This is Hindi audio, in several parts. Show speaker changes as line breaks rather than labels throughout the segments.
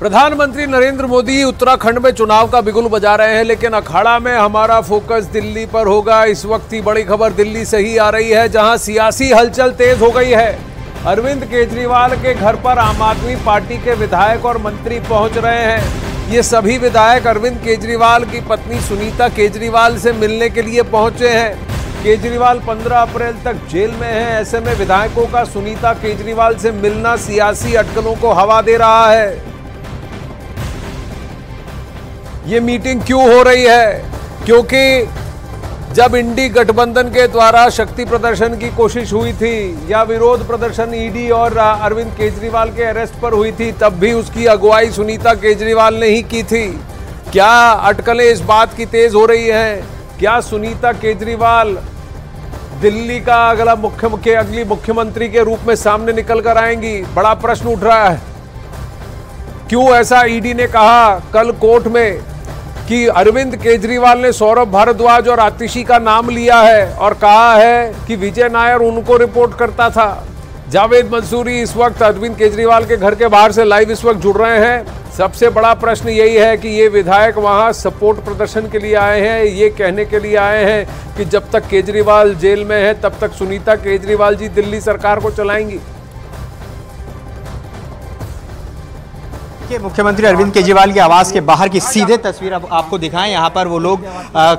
प्रधानमंत्री नरेंद्र मोदी उत्तराखंड में चुनाव का बिगुल बजा रहे हैं, लेकिन अखाड़ा में हमारा फोकस दिल्ली पर होगा। इस वक्त की बड़ी खबर दिल्ली से ही आ रही है, जहाँ सियासी हलचल तेज हो गई है। अरविंद केजरीवाल के घर पर आम आदमी पार्टी के विधायक और मंत्री पहुँच रहे हैं। ये सभी विधायक अरविंद केजरीवाल की पत्नी सुनीता केजरीवाल से मिलने के लिए पहुँचे हैं। केजरीवाल 15 अप्रैल तक जेल में हैं। ऐसे में विधायकों का सुनीता केजरीवाल से मिलना सियासी अटकलों को हवा दे रहा है। ये मीटिंग क्यों हो रही है? क्योंकि जब इंडी गठबंधन के द्वारा शक्ति प्रदर्शन की कोशिश हुई थी या विरोध प्रदर्शन ईडी और अरविंद केजरीवाल के अरेस्ट पर हुई थी, तब भी उसकी अगुवाई सुनीता केजरीवाल ने ही की थी। क्या अटकलें इस बात की तेज हो रही हैं? क्या सुनीता केजरीवाल दिल्ली का अगला मुख्य के अगली मुख्यमंत्री के रूप में सामने निकल कर आएँगी? बड़ा प्रश्न उठ रहा है। क्यों ऐसा ईडी ने कहा कल कोर्ट में? कि अरविंद केजरीवाल ने सौरभ भारद्वाज और आतिशी का नाम लिया है और कहा है कि विजय नायर उनको रिपोर्ट करता था। जावेद मंसूरी इस वक्त अरविंद केजरीवाल के घर के बाहर से लाइव इस वक्त जुड़ रहे हैं। सबसे बड़ा प्रश्न यही है कि ये विधायक वहाँ सपोर्ट प्रदर्शन के लिए आए हैं, ये कहने के लिए आए हैं कि जब तक केजरीवाल जेल में है, तब तक सुनीता केजरीवाल जी दिल्ली सरकार को चलाएँगी।
देखिए, मुख्यमंत्री अरविंद केजरीवाल के आवास के बाहर की सीधे तस्वीर अब आपको दिखाएँ। यहाँ पर वो लोग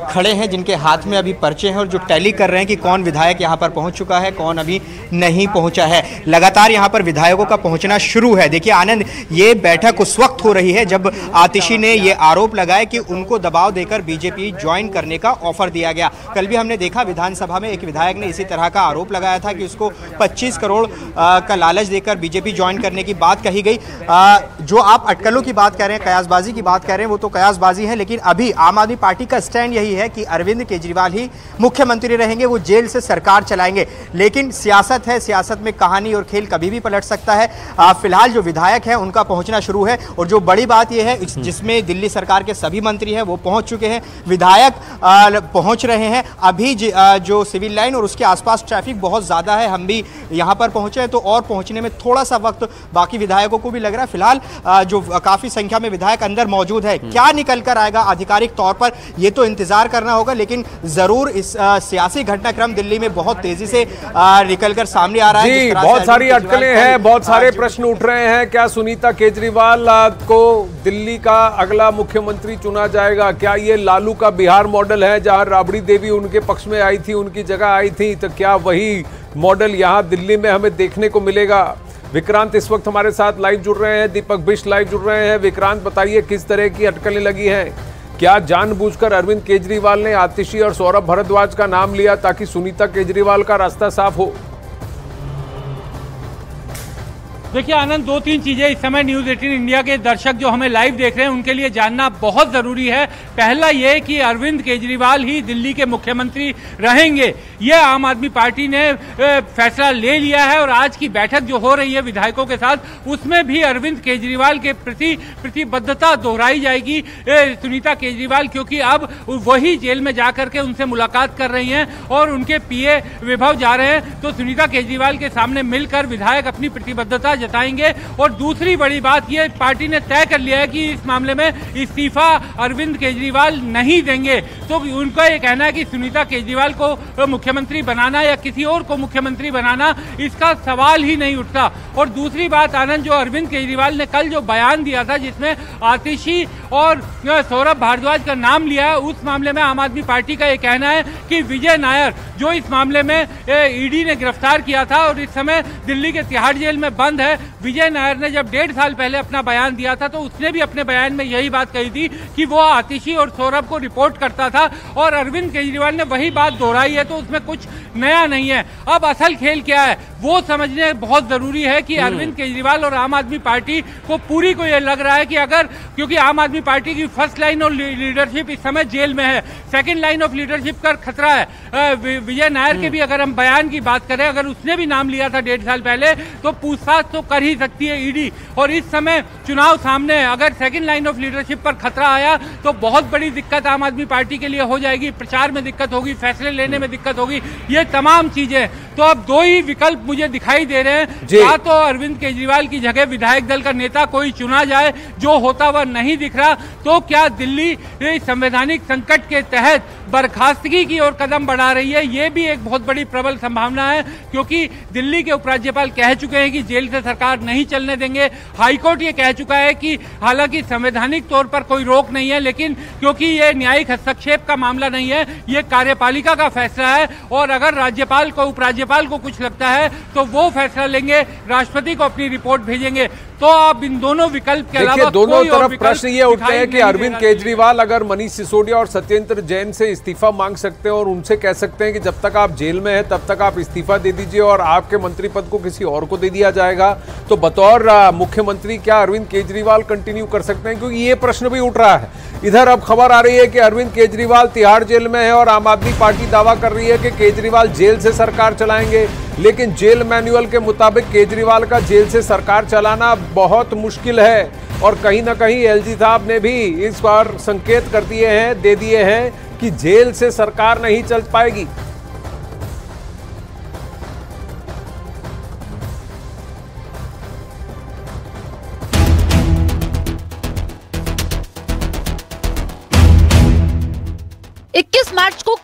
खड़े हैं, जिनके हाथ में अभी पर्चे हैं और जो टैली कर रहे हैं कि कौन विधायक यहाँ पर पहुँच चुका है, कौन अभी नहीं पहुँचा है। लगातार यहाँ पर विधायकों का पहुँचना शुरू है। देखिए, आनंद, ये बैठक उस वक्त हो रही है जब आतिशी ने ये आरोप लगाया कि उनको दबाव देकर बीजेपी ज्वाइन करने का ऑफ़र दिया गया। कल भी हमने देखा, विधानसभा में एक विधायक ने इसी तरह का आरोप लगाया था कि उसको पच्चीस करोड़ का लालच देकर बीजेपी ज्वाइन करने की बात कही गई। जो आप अटकलों की बात कर रहे हैं कयासबाजी की बात कर रहे हैं वो तो कयासबाजी है लेकिन अभी आम आदमी पार्टी का स्टैंड यही है कि अरविंद केजरीवाल ही मुख्यमंत्री रहेंगे वो जेल से सरकार चलाएँगे। लेकिन सियासत है सियासत में कहानी और खेल कभी भी पलट सकता है। फ़िलहाल जो विधायक है उनका पहुँचना शुरू है और जो बड़ी बात यह है हम्म। जिसमें दिल्ली सरकार के सभी मंत्री हैं वो पहुँच चुके हैं। विधायक पहुँच रहे हैं। अभी जो सिविल लाइन और उसके आसपास ट्रैफ़िक बहुत ज़्यादा है हम भी यहाँ पर पहुँचे हैं तो और पहुँचने में थोड़ा सा वक्त बाकी विधायकों को भी लग रहा है। फ़िलहाल जो काफ़ी संख्या में विधायक अंदर मौजूद है। क्या निकल कर आएगा? आधिकारिक तौर पर यह तो इंतज़ार करना होगा लेकिन ज़रूर इस सियासी घटनाक्रम दिल्ली में बहुत तेज़ी से निकल कर सामने आ रहा है
बहुत सारी अटकलें हैं बहुत सारे प्रश्न उठ रहे हैं क्या सुनीता केजरीवाल को दिल्ली का अगला मुख्यमंत्री चुना जाएगा? क्या ये लालू का बिहार मॉडल है जहाँ राबड़ी देवी उनके पक्ष में आई थी उनकी जगह आई थी तो क्या वही मॉडल यहाँ दिल्ली में हमें देखने को मिलेगा? विक्रांत इस वक्त हमारे साथ लाइव जुड़ रहे हैं। दीपक बिश लाइव जुड़ रहे हैं। विक्रांत, बताइए, किस तरह की अटकलें लगी हैं? क्या जानबूझकर अरविंद केजरीवाल ने आतिशी और सौरभ भारद्वाज का नाम लिया ताकि सुनीता केजरीवाल का रास्ता साफ़ हो?
देखिए, आनंद दो तीन चीज़ें इस समय न्यूज़ एटीन इंडिया के दर्शक जो हमें लाइव देख रहे हैं, उनके लिए जानना बहुत ज़रूरी है। पहला ये कि अरविंद केजरीवाल ही दिल्ली के मुख्यमंत्री रहेंगे। ये आम आदमी पार्टी ने फैसला ले लिया है और आज की बैठक जो हो रही है विधायकों के साथ, उसमें भी अरविंद केजरीवाल के प्रति प्रतिबद्धता दोहराई जाएगी सुनीता केजरीवाल, क्योंकि अब वही जेल में जाकर के उनसे मुलाकात कर रही हैं और उनके पीए विभव जा रहे हैं। तो सुनीता केजरीवाल के सामने मिलकर विधायक अपनी प्रतिबद्धता जताएँगे। और दूसरी बड़ी बात यह पार्टी ने तय कर लिया है कि इस मामले में इस्तीफा अरविंद केजरीवाल नहीं देंगे। तो उनका ये कहना है कि सुनीता केजरीवाल को मुख्यमंत्री बनाना या किसी और को मुख्यमंत्री बनाना, इसका सवाल ही नहीं उठता। और दूसरी बात, आनंद, जो अरविंद केजरीवाल ने कल जो बयान दिया था, जिसमें आतिशी और सौरभ भारद्वाज का नाम लिया है, उस मामले में आम आदमी पार्टी का ये कहना है कि विजय नायर, जो इस मामले में ईडी ने गिरफ़्तार किया था और इस समय दिल्ली के तिहाड़ जेल में बंद है, विजय नायर ने जब डेढ़ साल पहले अपना बयान दिया था तो उसने भी अपने बयान में यही बात कही थी कि वो आतिशी और सौरभ को रिपोर्ट करता था और अरविंद केजरीवाल ने वही बात दोहराई है तो उसमें कुछ नया नहीं है। अब असल खेल क्या है? वो समझने बहुत ज़रूरी है कि हम्म। अरविंद केजरीवाल और आम आदमी पार्टी को पूरी को यह लग रहा है कि अगर क्योंकि आम आदमी पार्टी की फ़र्स्ट लाइन ऑफ़ लीडरशिप इस समय जेल में है। सेकेंड लाइन ऑफ़ लीडरशिप का खतरा है। विजय नायर के हम्म। भी अगर हम बयान की बात करें अगर उसने भी नाम लिया था डेढ़ साल पहले तो पूछताछ तो कर ही सकती है ईडी। और इस समय चुनाव सामने है। अगर सेकेंड लाइन ऑफ़ लीडरशिप पर खतरा आया तो बहुत बड़ी दिक्कत आम आदमी पार्टी के लिए हो जाएगी। प्रचार में दिक्कत होगी फैसले लेने में दिक्कत होगी। होगी। ये तमाम चीज़ें। तो अब दो ही विकल्प मुझे दिखाई दे रहे हैं। या तो अरविंद केजरीवाल की जगह विधायक दल का नेता कोई चुना जाए जो होता हुआ नहीं दिख रहा तो क्या दिल्ली संवैधानिक संकट के तहत बर्खास्तगी की ओर कदम बढ़ा रही है? ये भी एक बहुत बड़ी प्रबल संभावना है क्योंकि दिल्ली के उपराज्यपाल कह चुके हैं कि जेल से सरकार नहीं चलने देंगे। हाईकोर्ट ये कह चुका है कि हालाँकि संवैधानिक तौर पर कोई रोक नहीं है लेकिन क्योंकि ये न्यायिक हस्तक्षेप का मामला नहीं है ये कार्यपालिका का फैसला है और अगर राज्यपाल को उपराज्यपाल को कुछ लगता है तो वो फैसला लेंगे राष्ट्रपति को अपनी रिपोर्ट भेजेंगे। तो आप इन दोनों विकल्प के अलावा
दोनों तरफ़ प्रश्न ये उठते हैं कि अरविंद केजरीवाल अगर मनीष सिसोदिया और सत्येंद्र जैन से इस्तीफा मांग सकते हैं और उनसे कह सकते हैं कि जब तक आप जेल में हैं तब तक आप इस्तीफा दे दीजिए और आपके मंत्री पद को किसी और को दे दिया जाएगा। तो बतौर मुख्यमंत्री क्या अरविंद केजरीवाल कंटिन्यू कर सकते हैं? क्योंकि ये प्रश्न भी उठ रहा है। इधर अब खबर आ रही है कि अरविंद केजरीवाल तिहाड़ जेल में है और आम आदमी पार्टी दावा कर रही है कि केजरीवाल जेल से सरकार चलाएँगे, लेकिन जेल मैनुअल के मुताबिक केजरीवाल का जेल से सरकार चलाना बहुत मुश्किल है। और कहीं ना कहीं एलजी साहब ने भी इस बार संकेत कर दिए हैं, दे दिए हैं कि जेल से सरकार नहीं चल पाएगी।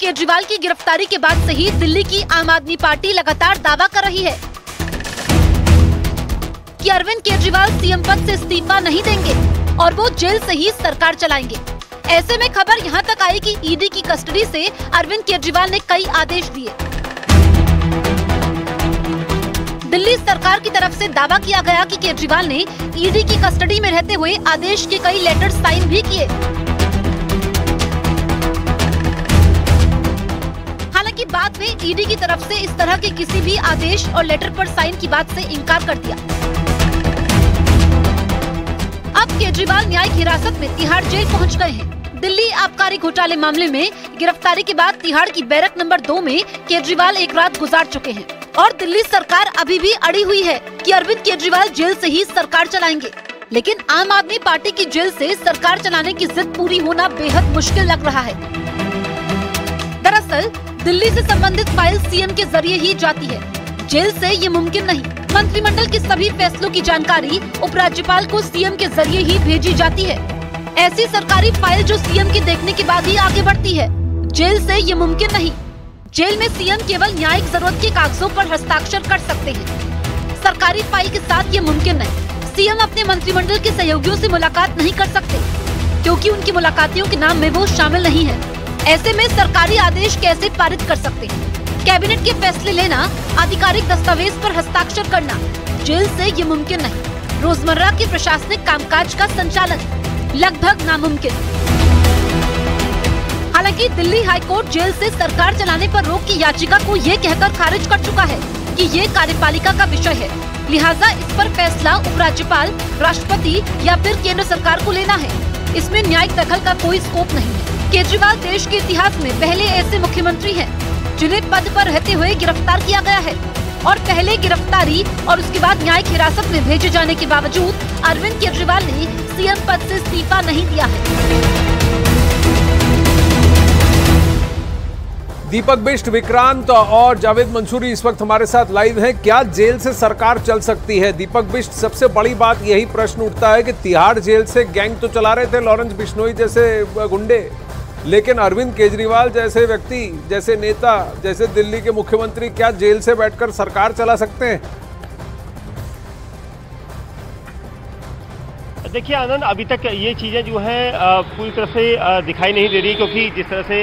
केजरीवाल की गिरफ्तारी के बाद से ही दिल्ली की आम आदमी पार्टी लगातार दावा कर रही है कि अरविंद केजरीवाल सीएम पद से इस्तीफा नहीं देंगे और वो जेल से ही सरकार चलाएँगे। ऐसे में खबर यहाँ तक आई कि ईडी की कस्टडी से अरविंद केजरीवाल ने कई आदेश दिए। दिल्ली सरकार की तरफ़ से दावा किया गया कि केजरीवाल ने ईडी की कस्टडी में रहते हुए आदेश के कई लेटर साइन भी किए। बाद में ईडी की तरफ़ से इस तरह के किसी भी आदेश और लेटर पर साइन की बात से इनकार कर दिया। अब केजरीवाल न्यायिक हिरासत में तिहाड़ जेल पहुँच गए हैं। दिल्ली आबकारी घोटाले मामले में गिरफ्तारी के बाद तिहाड़ की बैरक नंबर दो में केजरीवाल एक रात गुजार चुके हैं। और दिल्ली सरकार अभी भी अड़ी हुई है कि अरविंद केजरीवाल जेल से ही सरकार चलाएँगे। लेकिन आम आदमी पार्टी की जेल से सरकार चलाने की जिद पूरी होना बेहद मुश्किल लग रहा है। दरअसल दिल्ली से संबंधित फ़ाइल सीएम के ज़रिए ही जाती है। जेल से ये मुमकिन नहीं। मंत्रिमंडल के सभी फैसलों की जानकारी उपराज्यपाल को सीएम के ज़रिए ही भेजी जाती है। ऐसी सरकारी फ़ाइल जो सीएम की देखने के बाद ही आगे बढ़ती है। जेल से ये मुमकिन नहीं। जेल में सीएम केवल न्यायिक ज़रूरत के कागजों पर हस्ताक्षर कर सकते हैं। सरकारी फ़ाइल के साथ ये मुमकिन नहीं। सीएम अपने मंत्रिमंडल के सहयोगियों से मुलाकात नहीं कर सकते, क्योंकि उनकी मुलाकातियों के नाम में वो शामिल नहीं है। ऐसे में सरकारी आदेश कैसे पारित कर सकते हैं? कैबिनेट के फैसले लेना, आधिकारिक दस्तावेज़ पर हस्ताक्षर करना, जेल से ये मुमकिन नहीं। रोज़मर्रा के प्रशासनिक कामकाज का संचालन लगभग नामुमकिन। हालाँकि दिल्ली हाईकोर्ट जेल से सरकार चलाने पर रोक की याचिका को ये कहकर खारिज कर चुका है कि ये कार्यपालिका का विषय है। लिहाजा इस पर फैसला उपराज्यपाल, राष्ट्रपति या फिर केंद्र सरकार को लेना है। इसमें न्यायिक दखल का कोई स्कोप नहीं है। केजरीवाल देश के इतिहास में पहले ऐसे मुख्यमंत्री हैं, जिन्हें पद पर रहते हुए गिरफ़्तार किया गया है। और पहले गिरफ्तारी और उसके बाद न्यायिक हिरासत में भेजे जाने के बावजूद अरविंद केजरीवाल ने सीएम पद से इस्तीफा नहीं दिया है।
दीपक, बिष्ट विक्रांत और जावेद मंसूरी इस वक्त हमारे साथ लाइव हैं। क्या जेल से सरकार चल सकती है? दीपक, बिष्ट, सबसे बड़ी बात यही प्रश्न उठता है कि तिहाड़ जेल से गैंग तो चला रहे थे लॉरेंस बिश्नोई जैसे गुंडे। लेकिन अरविंद केजरीवाल जैसे व्यक्ति, जैसे नेता, जैसे दिल्ली के मुख्यमंत्री क्या जेल से बैठकर सरकार चला सकते हैं?
देखिए आनंद, अभी तक ये चीज़ें जो है पूरी तरह से दिखाई नहीं दे रही क्योंकि जिस तरह से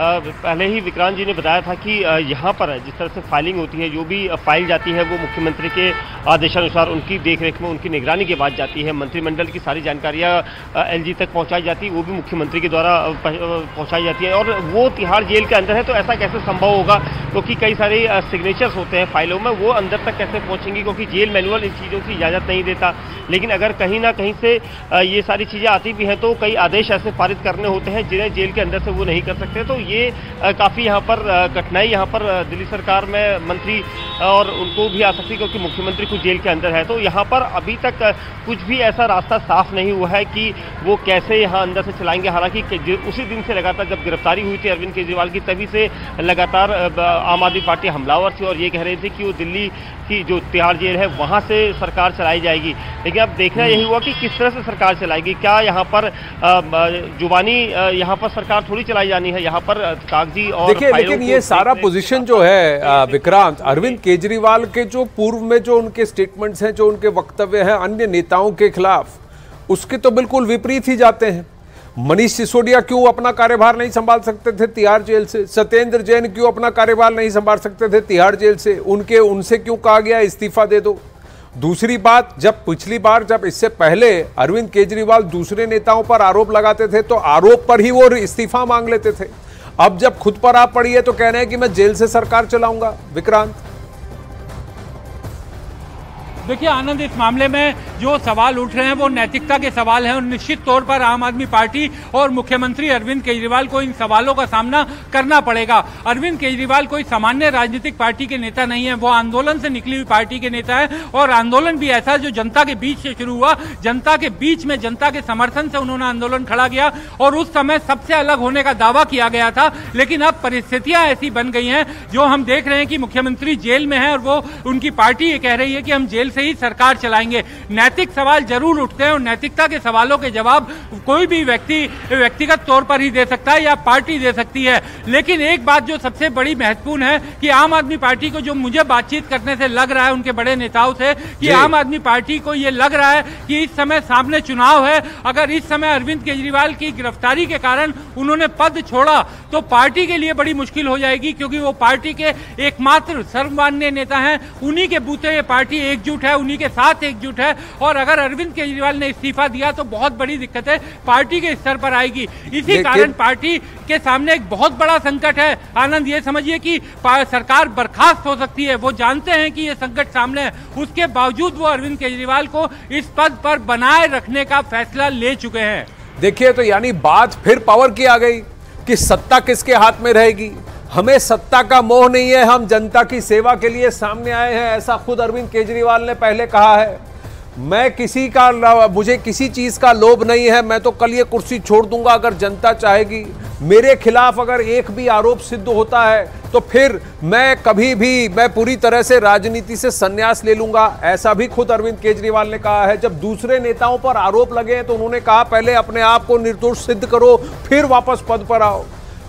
पहले ही विक्रांत जी ने बताया था कि यहाँ पर जिस तरह से फाइलिंग होती है, जो भी फ़ाइल जाती है, वो मुख्यमंत्री के आदेशानुसार उनकी देखरेख में, उनकी निगरानी के बाद जाती है। मंत्रिमंडल की सारी जानकारियाँ एलजी तक पहुँचाई जाती है वो भी मुख्यमंत्री के द्वारा पह- पहुँचाई जाती है। और वो तिहाड़ जेल के अंदर है तो ऐसा कैसे संभव होगा? क्योंकि कई सारे सिग्नेचर्स होते हैं फाइलों में, वो अंदर तक कैसे पहुँचेंगी? क्योंकि जेल मैनुअल इन चीज़ों की इजाज़त नहीं देता। लेकिन अगर कहीं ना कहीं से ये सारी चीज़ें आती भी हैं तो कई आदेश ऐसे पारित करने होते हैं, जिन्हें जेल के अंदर से वो नहीं कर सकते। तो ये काफ़ी यहाँ पर कठिनाई यहाँ पर दिल्ली सरकार में मंत्री और उनको भी आ सकती क्योंकि मुख्यमंत्री कुछ जेल के अंदर है। तो यहाँ पर अभी तक कुछ भी ऐसा रास्ता साफ़ नहीं हुआ है कि वो कैसे यहाँ अंदर से चलाएँगे। हालाँकि उसी दिन से लगातार जब गिरफ्तारी हुई थी अरविंद केजरीवाल की, तभी से लगातार आम आदमी पार्टी हमलावर थी और ये कह रही थी कि वो दिल्ली की जो तिहाड़ जेल है वहाँ से सरकार चलाई जाएगी। लेकिन अब देखना यही हुआ कि किस तरह से सरकार चलाएगी। क्या यहाँ पर जुबानी यहाँ पर सरकार थोड़ी चलाई जानी है? यहाँ पर कागज़ी और
देखिए लेकिन ये सारा पोजीशन जो है विक्रांत अरविंद केजरीवाल के जो पूर्व में जो उनके स्टेटमेंट्स हैं जो उनके वक्तव्य हैं अन्य नेताओं के खिलाफ उसके तो बिल्कुल विपरीत ही जाते हैं। मनीष सिसोदिया क्यों अपना कार्यभार नहीं संभाल सकते थे? तिहाड़ जेल से। सत्येंद्र जैन क्यों अपना कार्यभार नहीं संभाल सकते थे? तिहाड़ जेल से। उनके, उनसे क्यों कहा गया? इस्तीफा दे दो। दूसरी बात, जब पिछली बार, जब इससे पहले अरविंद केजरीवाल दूसरे नेताओं पर आरोप लगाते थे तो आरोप पर ही वो इस्तीफा मांग लेते थे। अब जब खुद पर आप पड़ी है तो कह रहे हैं कि मैं जेल से सरकार चलाऊँगा। विक्रांत।
देखिए, आनंद, इस मामले में जो सवाल उठ रहे हैं, वो नैतिकता के सवाल हैं और निश्चित तौर पर आम आदमी पार्टी और मुख्यमंत्री अरविंद केजरीवाल को इन सवालों का सामना करना पड़ेगा। अरविंद केजरीवाल कोई सामान्य राजनीतिक पार्टी के नेता नहीं है, वो आंदोलन से निकली हुई पार्टी के नेता है और आंदोलन भी ऐसा जो जनता के बीच से शुरू हुआ। जनता के बीच में, जनता के समर्थन से उन्होंने आंदोलन खड़ा किया और उस समय सबसे अलग होने का दावा किया गया था। लेकिन अब परिस्थितियाँ ऐसी बन गई हैं, जो हम देख रहे हैं कि मुख्यमंत्री जेल में है और वो उनकी पार्टी ये कह रही है कि हम जेल से ही सरकार चलाएँगे। नैतिक सवाल ज़रूर उठते हैं और नैतिकता के सवालों के जवाब कोई भी व्यक्ति व्यक्तिगत तौर पर ही दे सकता है या पार्टी दे सकती है। लेकिन एक बात जो सबसे बड़ी महत्वपूर्ण है कि आम आदमी पार्टी को जो मुझे बातचीत करने से लग रहा है उनके बड़े नेताओं से कि आम आदमी पार्टी को यह लग रहा है कि इस समय सामने चुनाव है। अगर इस समय अरविंद केजरीवाल की गिरफ्तारी के कारण उन्होंने पद छोड़ा तो पार्टी के लिए बड़ी मुश्किल हो जाएगी क्योंकि वो पार्टी के एकमात्र सर्वमान्य नेता हैं। उन्हीं के बूते ये पार्टी एकजुट है उन्हीं के साथ एकजुट है। और अगर अरविंद केजरीवाल ने इस्तीफा दिया तो बहुत बड़ी दिक्कत है पार्टी के स्तर पर आएगी। इसी कारण पार्टी के सामने एक बहुत बड़ा संकट है। आनंद ये समझिए कि सरकार बर्खास्त हो सकती है वो जानते हैं कि ये संकट सामने है। उसके बावजूद वो अरविंद केजरीवाल को इस पद पर बनाए रखने का फैसला ले चुके हैं।
देखिए तो यानी बात फिर पावर की आ गई कि सत्ता किसके हाथ में रहेगी? हमें सत्ता का मोह नहीं है, हम जनता की सेवा के लिए सामने आए हैं, ऐसा खुद अरविंद केजरीवाल ने पहले कहा है। मैं किसी का मुझे किसी चीज़ का लोभ नहीं है, मैं तो कल ये कुर्सी छोड़ दूँगा अगर जनता चाहेगी। मेरे खिलाफ अगर एक भी आरोप सिद्ध होता है तो फिर मैं कभी भी, मैं पूरी तरह से राजनीति से संन्यास ले लूँगा, ऐसा भी खुद अरविंद केजरीवाल ने कहा है। जब दूसरे नेताओं पर आरोप लगे हैं तो उन्होंने कहा, पहले अपने आप को निर्दोष सिद्ध करो, फिर वापस पद पर आओ।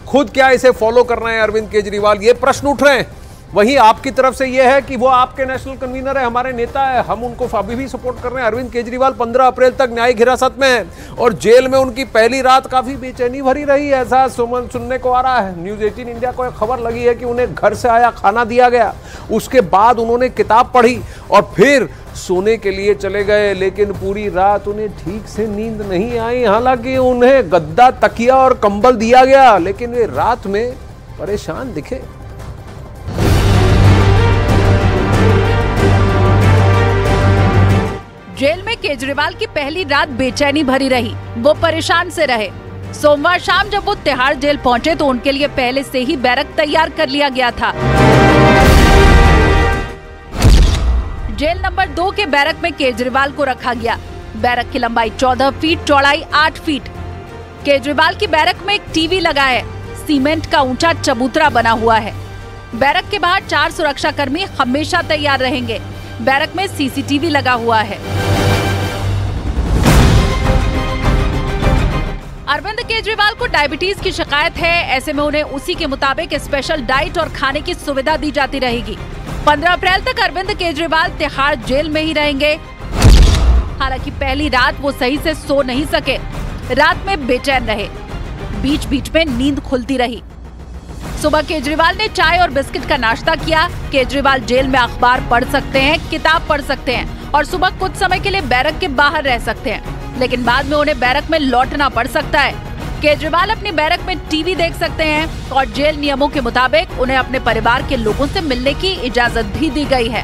खुद क्या इसे फॉलो कर रहे हैं अरविंद केजरीवाल? ये प्रश्न उठ रहे हैं। वहीं आपकी तरफ़ से यह है कि वो आपके नेशनल कन्वीनर है, हमारे नेता है, हम उनको अभी भी सपोर्ट कर रहे हैं। अरविंद केजरीवाल 15 अप्रैल तक न्यायिक हिरासत में है और जेल में उनकी पहली रात काफ़ी बेचैनी भरी रही है, ऐसा सुमन सुनने को आ रहा है। न्यूज़ एटीन इंडिया को एक खबर लगी है कि उन्हें घर से आया, खाना दिया गया। उसके बाद उन्होंने किताब पढ़ी और फिर सोने के लिए चले गए, लेकिन पूरी रात उन्हें ठीक से नींद नहीं आई। हालाँकि उन्हें गद्दा, तकिया और कंबल दिया गया, लेकिन वे रात में परेशान दिखे।
जेल में केजरीवाल की पहली रात बेचैनी भरी रही। वो परेशान से रहे। सोमवार शाम जब वो तिहाड़ जेल पहुँचे तो उनके लिए पहले से ही बैरक तैयार कर लिया गया था। जेल नंबर दो के बैरक में केजरीवाल को रखा गया। बैरक की लंबाई 14 फीट, चौड़ाई 8 फीट। केजरीवाल की बैरक में एक टीवी लगा है। सीमेंट का ऊँचा चबूतरा बना हुआ है। बैरक के बाहर चार सुरक्षा कर्मी हमेशा तैयार रहेंगे। बैरक में सीसीटीवी लगा हुआ है। अरविंद केजरीवाल को डायबिटीज़ की शिकायत है। ऐसे में उन्हें उसी के मुताबिक स्पेशल डाइट और खाने की सुविधा दी जाती रहेगी। 15 अप्रैल तक अरविंद केजरीवाल तिहाड़ जेल में ही रहेंगे। हालाँकि पहली रात वो सही से सो नहीं सके। रात में बेचैन रहे। बीच बीच में नींद खुलती रही। सुबह केजरीवाल ने चाय और बिस्किट का नाश्ता किया। केजरीवाल जेल में अखबार पढ़ सकते हैं, किताब पढ़ सकते हैं और सुबह कुछ समय के लिए बैरक के बाहर रह सकते हैं। लेकिन बाद में उन्हें बैरक में लौटना पड़ सकता है। केजरीवाल अपनी बैरक में टीवी देख सकते हैं। और जेल नियमों के मुताबिक उन्हें अपने परिवार के लोगों से मिलने की इजाज़त भी दी गई है।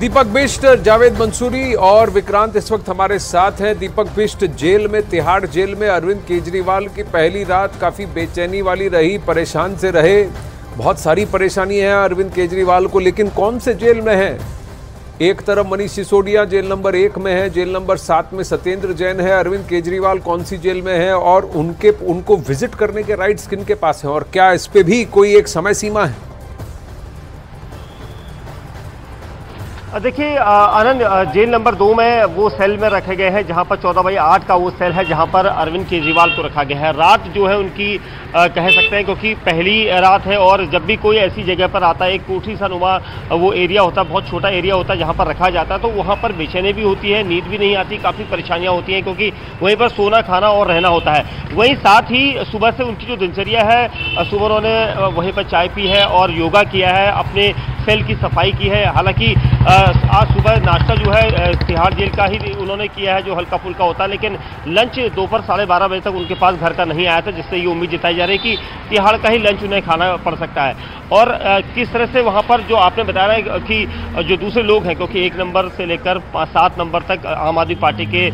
दीपक बिष्ट, जावेद मंसूरी और विक्रांत इस वक्त हमारे साथ हैं। दीपक बिष्ट जेल में, तिहाड़ जेल में अरविंद केजरीवाल की पहली रात काफ़ी बेचैनी वाली रही, परेशान से रहे। बहुत सारी परेशानी है अरविंद केजरीवाल को, लेकिन कौन से जेल में है? एक तरफ़ मनीष सिसोदिया जेल नंबर एक में है, जेल नंबर सात में सत्येंद्र जैन है, अरविंद केजरीवाल कौन सी जेल में है और उनके, उनको विज़िट करने के राइट्स किन के पास हैं और क्या इस पे भी कोई एक समय सीमा है?
देखिए आनंद जेल नंबर दो में वो सेल में रखे गए हैं जहाँ पर चौदह बाई आठ का वो सेल है जहाँ पर अरविंद केजरीवाल को रखा गया है। रात जो है उनकी आ, कह सकते हैं क्योंकि पहली रात है और जब भी कोई ऐसी जगह पर आता है एक कोठी सा नुमा वो एरिया होता है बहुत छोटा एरिया होता है जहाँ पर रखा जाता है तो वहाँ पर बेचैनी भी होती है नींद भी नहीं आती काफ़ी परेशानियाँ होती हैं क्योंकि वहीं पर सोना खाना और रहना होता है। वहीं साथ ही सुबह से उनकी जो दिनचर्या है सुबह उन्होंने वहीं पर चाय पी है और योगा किया है अपने सेल की सफ़ाई की है। हालाँकि आज सुबह नाश्ता जो है तिहाड़ जेल का ही उन्होंने किया है जो हल्का फुल्का होता है लेकिन लंच दोपहर साढ़े बारह बजे तक उनके पास घर का नहीं आया था जिससे ये उम्मीद जताई जा रही है कि तिहाड़ का ही लंच उन्हें खाना पड़ सकता है। और किस तरह से वहाँ पर जो आपने बताया कि जो दूसरे लोग हैं क्योंकि एक नंबर से लेकर सात नंबर तक आम आदमी पार्टी के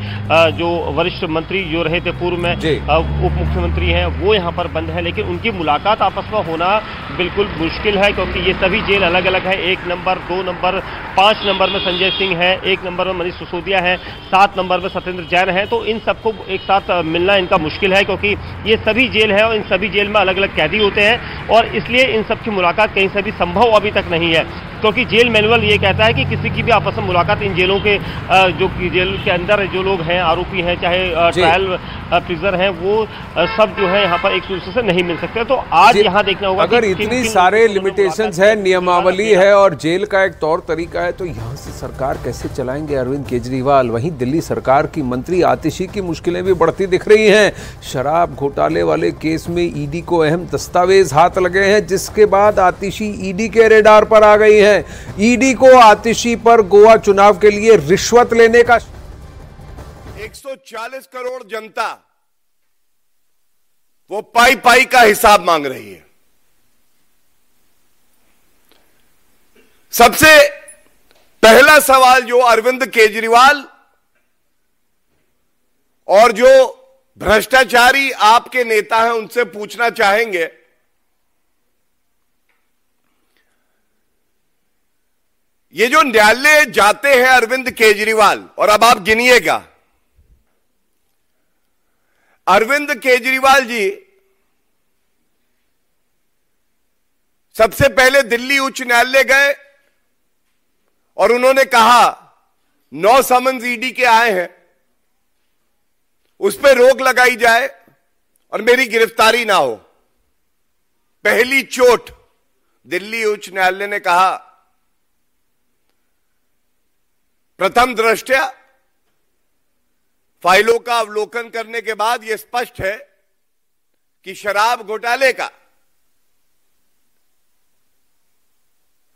जो वरिष्ठ मंत्री जो रहे थे पूर्व में उप मुख्यमंत्री हैं वो यहाँ पर बंद है लेकिन उनकी मुलाकात आपस में होना बिल्कुल मुश्किल है क्योंकि ये सभी जेल अलग अलग है एक नंबर दो नंबर पाँच नंबर में संजय सिंह है एक नंबर में मनीष सिसोदिया है सात नंबर में सत्येंद्र जैन है तो इन सबको एक साथ मिलना इनका मुश्किल है क्योंकि ये सभी जेल है और इन सभी जेल में अलग अलग कैदी होते हैं और इसलिए इन सबकी मुलाकात कहीं से भी संभव अभी तक नहीं है। क्योंकि जेल मैनुअल ये कहता है कि किसी की भी आपस में मुलाकात इन जेलों के जो जेल के अंदर जो लोग हैं आरोपी हैं चाहे ट्रायल प्रिजर हैं वो सब जो है यहाँ पर एक दूसरे से नहीं मिल सकते। तो आज यहाँ देखना होगा
अगर इतनी सारे लिमिटेशन है नियमावली है और जेल का एक तौर तरीका है तो यहाँ से सरकार कैसे चलाएँगे? अरविंद केजरीवाल वहीं दिल्ली सरकार की मंत्री आतिशी की मुश्किलें भी बढ़ती दिख रही हैं। शराब घोटाले वाले केस में ईडी को अहम दस्तावेज़ हाथ लगे हैं जिसके बाद आतिशी ईडी के रेडार पर आ गई है। ईडी को आतिशी पर गोवा चुनाव के लिए रिश्वत लेने का
140 करोड़ जनता वो पाई पाई का हिसाब मांग रही है। सबसे पहला सवाल जो अरविंद केजरीवाल और जो भ्रष्टाचारी आपके नेता हैं, उनसे पूछना चाहेंगे, ये जो न्यायालय जाते हैं अरविंद केजरीवाल, और अब आप गिनिएगा। अरविंद केजरीवाल जी, सबसे पहले दिल्ली उच्च न्यायालय गए और उन्होंने कहा, नौ समन्स ईडी के आए हैं, उस पर रोक लगाई जाए और मेरी गिरफ्तारी ना हो। पहली चोट, दिल्ली उच्च न्यायालय ने कहा, प्रथम दृष्टया फाइलों का अवलोकन करने के बाद यह स्पष्ट है कि शराब घोटाले का।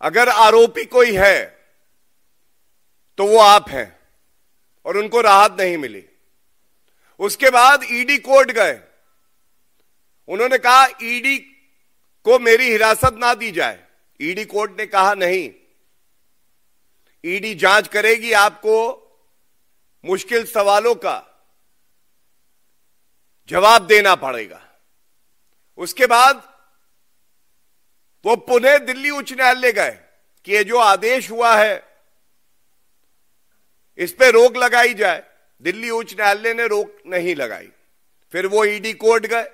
अगर आरोपी कोई है तो वो आप हैं और उनको राहत नहीं मिली। उसके बाद ईडी कोर्ट गए। उन्होंने कहा, ईडी को मेरी हिरासत ना दी जाए। ईडी कोर्ट ने कहा, नहीं। ईडी जाँच करेगी आपको मुश्किल सवालों का जवाब देना पड़ेगा। उसके बाद वो पुनः दिल्ली उच्च न्यायालय गए कि ये जो आदेश हुआ है, इस पे रोक लगाई जाए। दिल्ली उच्च न्यायालय ने रोक नहीं लगाई। फिर वो ईडी कोर्ट गए।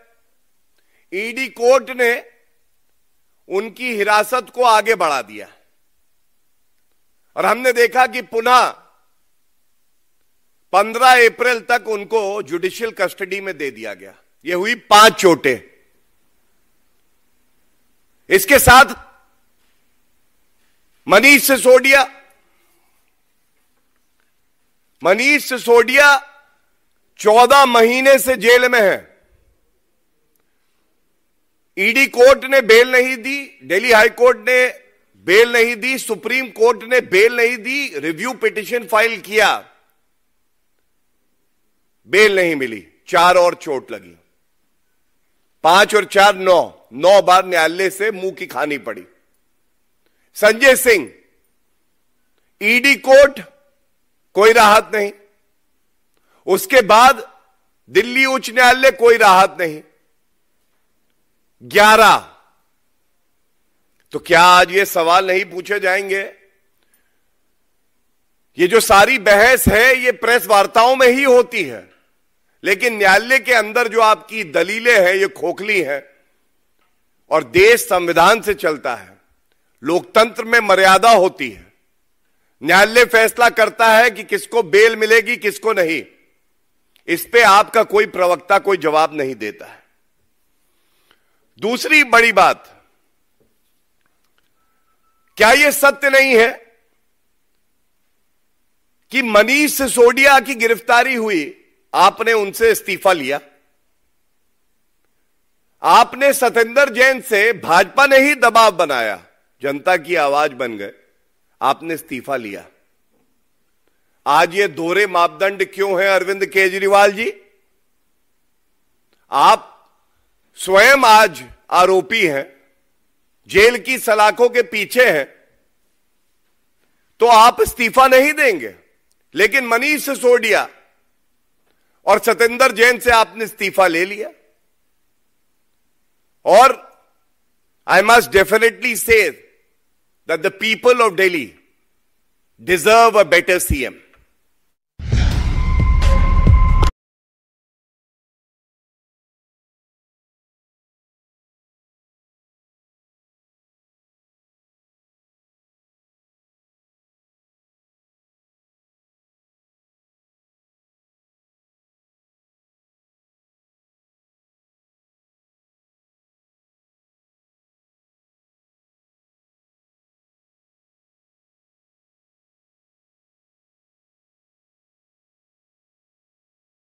ईडी कोर्ट ने उनकी हिरासत को आगे बढ़ा दिया। और हमने देखा कि पुनः 15 अप्रैल तक उनको जुडिशियल कस्टडी में दे दिया गया। ये हुई पाँच चोटें। इसके साथ मनीष सिसोदिया मनीष सिसोदिया चौदह महीने से जेल में है। ईडी कोर्ट ने बेल नहीं दी, दिल्ली हाई कोर्ट ने बेल नहीं दी, सुप्रीम कोर्ट ने बेल नहीं दी, रिव्यू पिटिशन फ़ाइल किया। बेल नहीं मिली, चार और चोट लगी। पाँच और चार नौ नौ बार न्यायालय से मुँह की खानी पड़ी। संजय सिंह, ईडी कोर्ट, कोई राहत नहीं। उसके बाद दिल्ली उच्च न्यायालय, कोई राहत नहीं। ग्यारह। तो क्या आज ये सवाल नहीं पूछे जाएँगे? ये जो सारी बहस है, ये प्रेस वार्ताओं में ही होती है। लेकिन न्यायालय के अंदर जो आपकी दलीलें हैं, ये खोखली हैं और देश संविधान से चलता है। लोकतंत्र में मर्यादा होती है। न्यायालय फैसला करता है कि किसको बेल मिलेगी, किसको नहीं। इस पे आपका कोई प्रवक्ता कोई जवाब नहीं देता है। दूसरी बड़ी बात, क्या यह सत्य नहीं है कि मनीष सिसोदिया की गिरफ्तारी हुई आपने उनसे इस्तीफा लिया। आपने सतेंद्र जैन से भाजपा ने ही दबाव बनाया। जनता की आवाज़ बन गए। आपने इस्तीफा लिया। आज ये दोहरे मापदंड क्यों है, अरविंद केजरीवाल जी? आप स्वयं आज आरोपी हैं, जेल की सलाखों के पीछे हैं तो आप इस्तीफा नहीं देंगे। लेकिन मनीष सिसोदिया और सतेंद्र जैन से आपने इस्तीफा ले लिया। और I must definitely say that the people of Delhi deserve a better CM